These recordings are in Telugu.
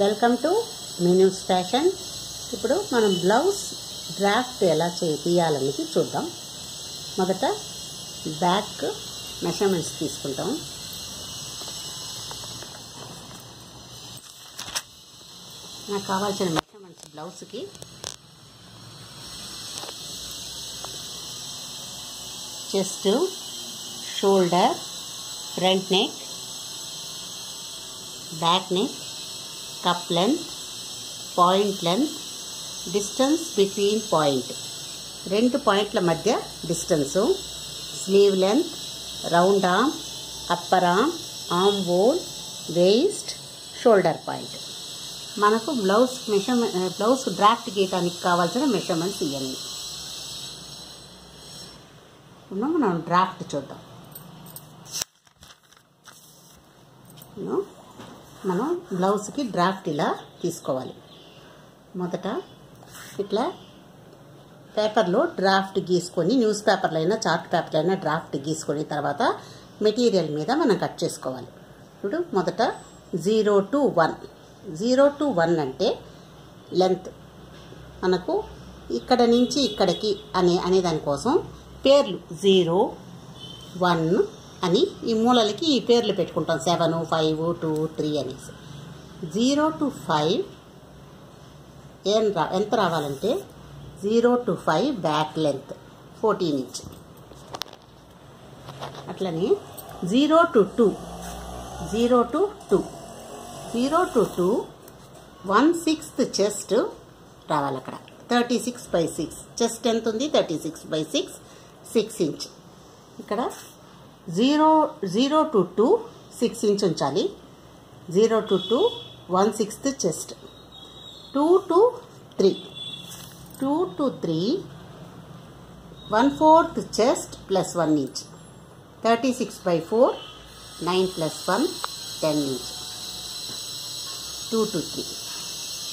వెల్కమ్ టు మినూస్ ఫ్యాషన్ ఇప్పుడు మనం బ్లౌజ్ డ్రాఫ్ట్ ఎలా చే తీయాలనేది చూద్దాం. మొదట బ్యాక్ మెషర్మెంట్స్ తీసుకుంటాం. నాకు కావాల్సిన మెషర్మెంట్స్ బ్లౌజ్కి. Chest shoulder front neck back neck cup length point length distance between point రెండు పాయింట్ల మధ్య distance. Sleeve length round arm upper arm arm hole waist shoulder point. మనకు బ్లౌజ్ మెషర్మెంట్ బ్లౌజ్ డ్రాఫ్ట్ గీయటానికి కావాల్సిన మెషర్మెంట్స్ ఇవన్నీ. ఇప్పుడు మనం డ్రాఫ్ట్ చూద్దాం. మనం బ్లౌజ్కి డ్రాఫ్ట్ ఇలా తీసుకోవాలి. మొదట ఇట్లా పేపర్లో డ్రాఫ్ట్ గీసుకొని న్యూస్ పేపర్లో అయినా చార్ట్ పేపర్లో అయినా డ్రాఫ్ట్ గీసుకొని తర్వాత మెటీరియల్ మీద మనం కట్ చేసుకోవాలి. ఇప్పుడు మొదట zero to one. Zero to one అంటే లెంత్ మనకు ఇక్కడ నుంచి ఇక్కడికి అనే అనే దానికోసం పేర్లు జీరో వన్ అని ఈ మూలలకి ఈ పేర్లు పెట్టుకుంటాం. సెవెన్ ఫైవ్ టూ త్రీ అనేసి. జీరో టు ఫైవ్ ఏం రా ఎంత రావాలంటే zero to five back length fourteen inch. అట్లనే zero to two zero to two zero to two one sixth chest రావాలి అక్కడ. Thirty six by six. Chest ఎంత ఉంది? Thirty six by six six inch. ఇక్కడ zero zero to two six inch ఉంచాలి. Zero to two one sixth chest. Two to three. Two to three one fourth chest plus one inch. Thirty six by four nine plus one ten inch. Two to three.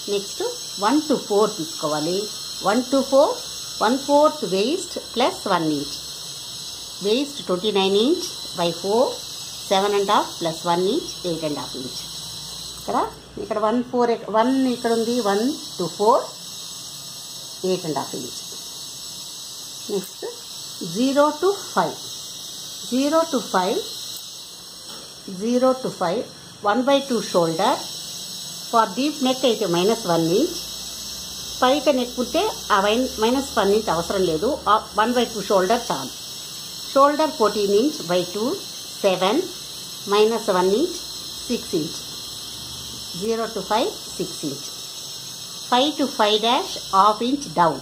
Next one to four తీసుకోవాలి. One to four one fourth waist plus one inch. Waist twenty nine inch by four seven and half plus one inch eight and half inch ఇక్కడ ఇక్కడ వన్ ఫోర్ వన్ ఇక్కడ ఉంది one to four eight and half inch next zero to five zero to five zero to five one by two shoulder for deep neck అయితే మైనస్ వన్ ఇంచ్ పైట నెక్ ఉంటే ఆ వైన్ మైనస్ వన్ ఇంచ్ అవసరం లేదు. వన్ బై టూ షోల్డర్ చాలు. shoulder fourteen inch by two seven minus one inch six inch zero to five six inch five to five dash half inch down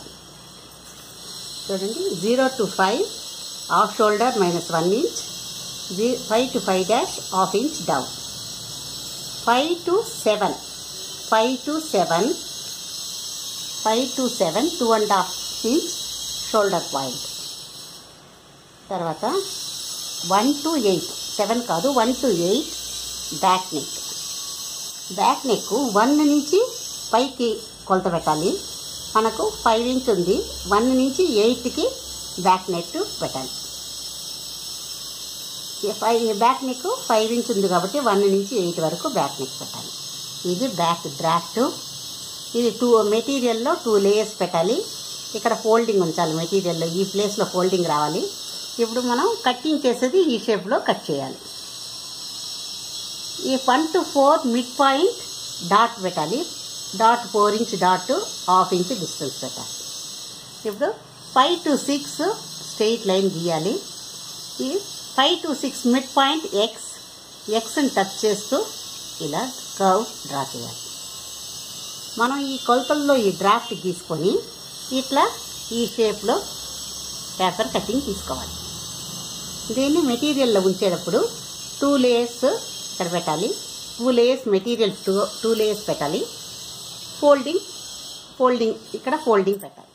చూడండి zero to five half shoulder minus one inch G five to five dash half inch down five to seven five to seven five to seven two and half inch shoulder point తర్వాత వన్ టు ఎయిట్ సెవెన్ కాదు one to eight back neck back neck one నుంచి పైకి కొలత పెట్టాలి. మనకు ఫైవ్ ఇంచ్ ఉంది. వన్ నుంచి ఎయిట్కి బ్యాక్ నెక్ పెట్టాలి. Five back neck five inch ఉంది కాబట్టి వన్ నుంచి ఎయిట్ వరకు బ్యాక్ నెక్ పెట్టాలి. ఇది బ్యాక్ డ్రాఫ్ట్ ఇది టూ మెటీరియల్లో టూ లేయర్స్ పెట్టాలి. ఇక్కడ ఫోల్డింగ్ ఉంచాలి. మెటీరియల్లో ఈ ప్లేస్లో ఫోల్డింగ్ రావాలి. ఇప్పుడు మనం కట్టింగ్ చేసేది ఈ షేప్లో కట్ చేయాలి. ఈ one to four mid point dot పెట్టాలి. Dot four inch dot half inch distance పెట్టాలి. ఇప్పుడు five to six straight line గీయాలి. ఈ five to six mid point X ఎక్స్ని touch చేస్తూ ఇలా కర్వ్ డ్రా చేయాలి. మనం ఈ కొలతల్లో ఈ డ్రాఫ్ట్ గీసుకొని ఇట్లా ఈ షేప్లో పేపర్ కటింగ్ తీసుకోవాలి. దీన్ని మెటీరియల్లో ఉంచేటప్పుడు టూ లేయర్స్ ఇక్కడ పెట్టాలి two layers material two two layers పెట్టాలి. ఫోల్డింగ్ ఫోల్డింగ్ ఇక్కడ ఫోల్డింగ్ పెట్టాలి.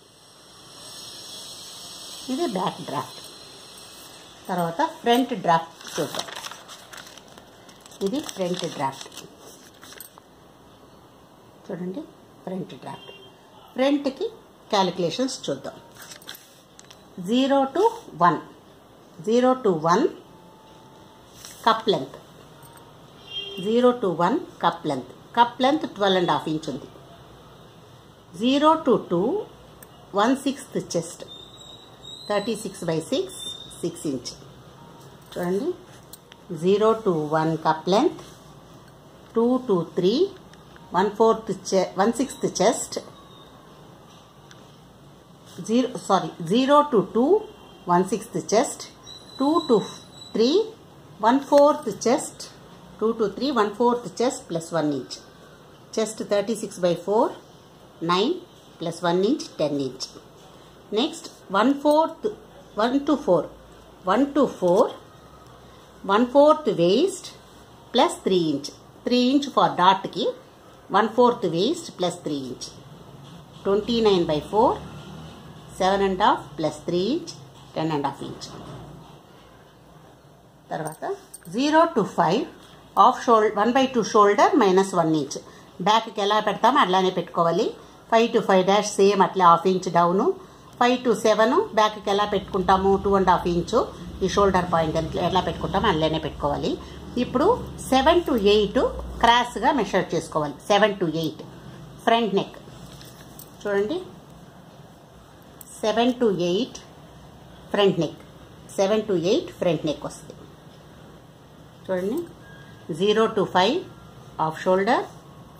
ఇది బ్యాక్ డ్రాఫ్ట్. తర్వాత ఫ్రంట్ డ్రాఫ్ట్ చూద్దాం. ఇది ఫ్రంట్ డ్రాఫ్ట్. చూడండి ఫ్రంట్ డ్రాఫ్ట్. ఫ్రంట్కి క్యాలిక్యులేషన్స్ చూద్దాం. Zero to one. Zero to one cup length zero to one cup length cup length twelve and half inch ఉంది. Zero to two one sixth chest. Thirty six by six six inch. చూడండి. Zero to one cup length two to three one fourth చె one sixth chest. Zero sorry zero to two one sixth chest. 2 to 3 1 fourth chest 2 to 3 1 fourth chest plus 1 inch. Chest 36 by 4 9 plus 1 inch 10 inch. Next 1 fourth 1 to 4 1 to 4 1 fourth waist plus 3 inch. 3 inch for dot key. 1 fourth waist plus 3 inch. 29 by 4 7 and half plus 3 inch 10 and half inch. తర్వాత zero to five of shoulder one by two shoulder minus one inch. బ్యాక్కి ఎలా పెడతామో అట్లానే పెట్టుకోవాలి. Five to five dash same అట్లా half inch down. Five to seven బ్యాక్కి ఎలా పెట్టుకుంటాము? Two and half inch. ఈ షోల్డర్ పాయింట్ ఎంత- ఎలా పెట్టుకుంటామో అట్లనే పెట్టుకోవాలి. ఇప్పుడు సెవెన్ టు ఎయిట్ క్రాస్గా మెషర్ చేసుకోవాలి. Seven to eight. Front neck. చూడండి. Seven to eight front neck. Seven to eight front neck వస్తుంది. చూడండి. Zero to five of shoulder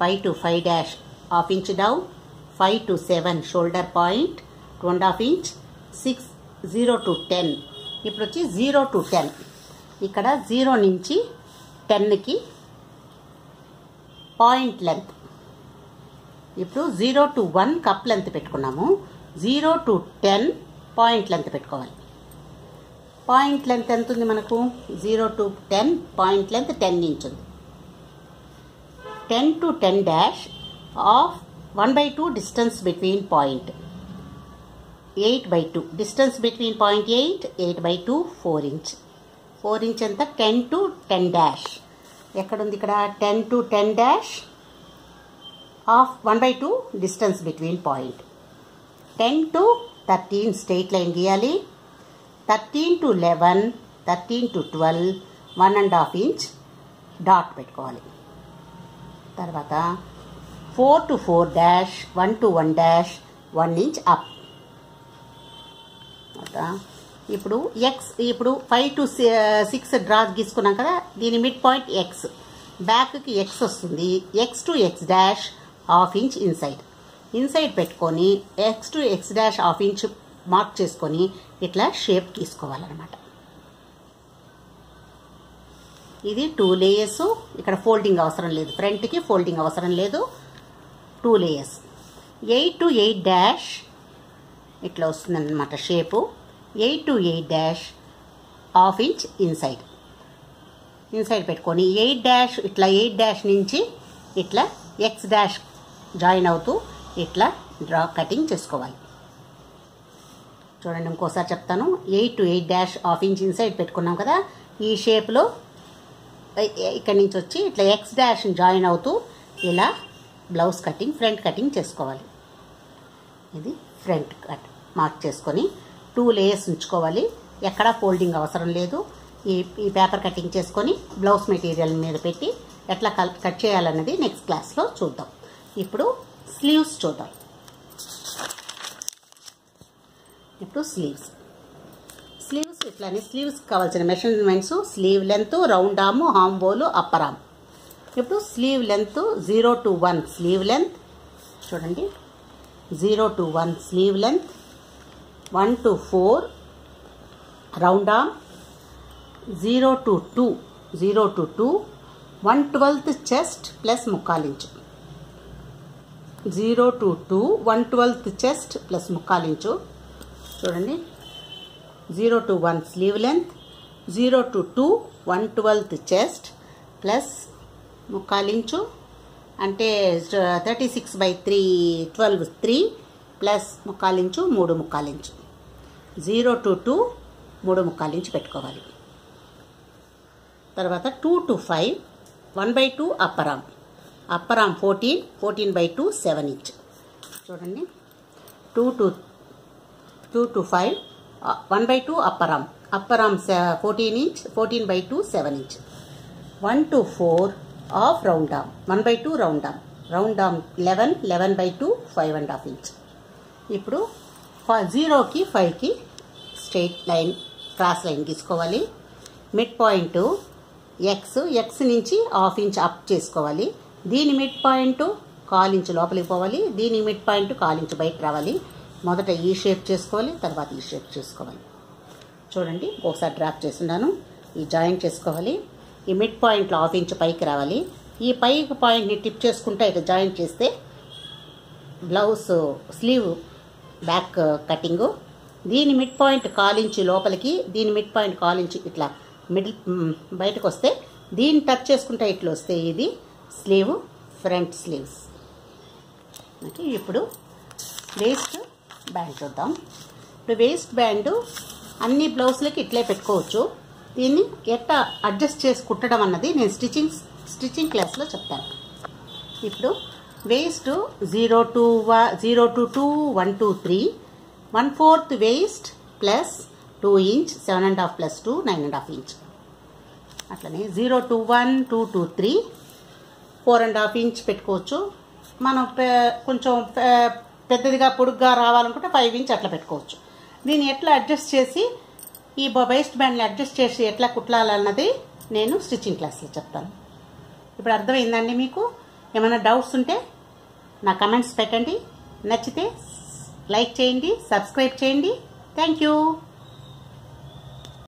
five to five dash half inch down five to seven shoulder point two and half inch six zero to ten. ఇప్పుడు వచ్చి జీరో టు టెన్. ఇక్కడ జీరో నుంచి టెన్కి పాయింట్ లెంత్ ఇప్పుడు zero to one cup length పెట్టుకున్నాము. Zero to ten point length పెట్టుకోవాలి. పాయింట్ లెంత్ ఎంత ఉంది మనకు? Zero to ten point length ten inch ఉంది ten to ten dash of one by two distance between point. Eight by two. Distance between point eight eight by two four inch. Four inch ఎంత? Ten to ten dash. ఎక్కడుంది ఇక్కడ? Ten to ten dash of one by two distance between point. Ten to thirteen straight line గీయాలి. Thirteen to eleven thirteen to twelve one and half inch dot పెట్టుకోవాలి. తర్వాత four to four dash one to one dash one inch up ఇప్పుడు ఎక్స్ ఇప్పుడు ఫైవ్ టు సిక్స్ డ్రా గీసుకున్నాం కదా దీని మిడ్ పాయింట్ ఎక్స్ బ్యాక్కి ఎక్స్ వస్తుంది. X to X dash half inch inside inside పెట్టుకొని X to X dash half inch mark చేసుకొని ఇట్లా షేప్ తీసుకోవాలన్నమాట. ఇది టూ లేయర్స్ ఇక్కడ ఫోల్డింగ్ అవసరం లేదు. ఫ్రంట్కి ఫోల్డింగ్ అవసరం లేదు. Two layers. Eight to eight dash ఇట్లా వస్తుందన్నమాట shape. Eight to eight dash half inch inside. Inside పెట్టుకొని ఎయిట్ డాష్ ఇట్లా ఎయిట్ డాష్ నుంచి ఇట్లా ఎక్స్ డాష్ జాయిన్ అవుతూ ఇట్లా డ్రా కటింగ్ చేసుకోవాలి. చూడండి ఇంకోసారి చెప్తాను. Eight to eight dash half inch inside పెట్టుకున్నాం కదా ఈ షేప్లో ఇక్కడి నుంచి వచ్చి ఇట్లా ఎక్స్ డాష్ జాయిన్ అవుతూ ఇలా బ్లౌజ్ కటింగ్ ఫ్రంట్ కటింగ్ చేసుకోవాలి. ఇది ఫ్రంట్ కట్ మార్క్ చేసుకొని టూ లేయర్స్ ఉంచుకోవాలి. ఎక్కడా ఫోల్డింగ్ అవసరం లేదు. ఈ ఈ పేపర్ కటింగ్ చేసుకొని బ్లౌజ్ మెటీరియల్ మీద పెట్టి ఎట్లా కట్ చేయాలన్నది నెక్స్ట్ క్లాస్లో చూద్దాం. ఇప్పుడు స్లీవ్స్ చూద్దాం. ఇప్పుడు స్లీవ్స్ స్లీవ్స్ ఇట్లానే స్లీవ్స్ కావాల్సిన measurements sleeve length round arm హామ్ బోలు అప్పర్ ఆమ్ ఇప్పుడు sleeve length zero to one sleeve length చూడండి. Zero to one sleeve length one to four round arm zero to two zero to two one twelfth chest plus ముక్కాలించు zero to two one twelfth chest plus ముక్కాలించు చూడండి. Zero to one sleeve length zero to two one twelfth chest plus ముక్కాలించు అంటే thirty six by three twelve three plus ముక్కాలించు మూడు ముక్కాలించు జీరో టు టూ మూడు ముక్కాలించు పెట్టుకోవాలి. తర్వాత two to five one by two upper arm upper arm fourteen fourteen by two seven inch. చూడండి. Two to two to five one by two upper arm upper arm fourteen inch fourteen by two seven inch one to four of round arm one by two round arm round arm eleven eleven by two five and half inch ఇప్పుడు జీరోకి ఫైవ్కి స్ట్రైట్ లైన్ క్రాస్ లైన్ తీసుకోవాలి. మిడ్ పాయింట్ ఎక్స్ ఎక్స్ నుంచి హాఫ్ ఇంచ్ అప్ చేసుకోవాలి. దీని మిడ్ పాయింట్ కాల్ ఇంచ్ లోపలికి పోవాలి. దీని మిడ్ పాయింట్ కాల్ ఇంచ్ బయటకు రావాలి. మొదట ఈ షేప్ చేసుకోవాలి తర్వాత ఈ షేప్ చేసుకోవాలి. చూడండి ఒకసారి డ్రాప్ చేస్తున్నాను. ఈ జాయింట్ చేసుకోవాలి. ఈ మిడ్ పాయింట్లో హాఫ్ ఇంచ్ పైకి రావాలి. ఈ పైకి పాయింట్ని టిప్ చేసుకుంటే ఇట్లా జాయింట్ చేస్తే బ్లౌజ్ స్లీవ్ బ్యాక్ కటింగు. దీని మిడ్ పాయింట్ కాలించి లోపలికి దీని మిడ్ పాయింట్ కాలించి ఇట్లా మిడిల్ బయటకు వస్తే దీన్ని టచ్ చేసుకుంటే ఇట్లా వస్తే ఇది స్లీవ్ ఫ్రంట్ స్లీవ్స్. ఓకే ఇప్పుడు వేస్ట్ బ్యాండ్ చూద్దాం. ఇప్పుడు వేస్ట్ బ్యాండ్ అన్ని బ్లౌజ్లకి ఇట్లే పెట్టుకోవచ్చు. దీన్ని ఎట్లా అడ్జస్ట్ చేసి కుట్టడం అన్నది నేను స్టిచ్చింగ్ స్టిచ్చింగ్ క్లాస్లో చెప్తాను. ఇప్పుడు waist zero two zero two two one two three one fourth waist plus two inch seven and half plus two nine and half inch అట్లనే zero two one two two three four and half inch పెట్టుకోవచ్చు. మనం కొంచెం పెద్దదిగా పొడుగ్గా రావాలనుకుంటే ఫైవ్ ఇంచ్ అట్లా పెట్టుకోవచ్చు. దీన్ని ఎట్లా అడ్జస్ట్ చేసి ఈ వేస్ట్ బ్యాండ్ని అడ్జస్ట్ చేసి ఎట్లా కుట్లాలన్నది నేను స్టిచ్చింగ్ క్లాస్లో చెప్తాను. ఇప్పుడు అర్థమైందండి మీకు? ఏమైనా డౌట్స్ ఉంటే నా కమెంట్స్ పెట్టండి. నచ్చితే లైక్ చేయండి సబ్స్క్రైబ్ చేయండి. Thank you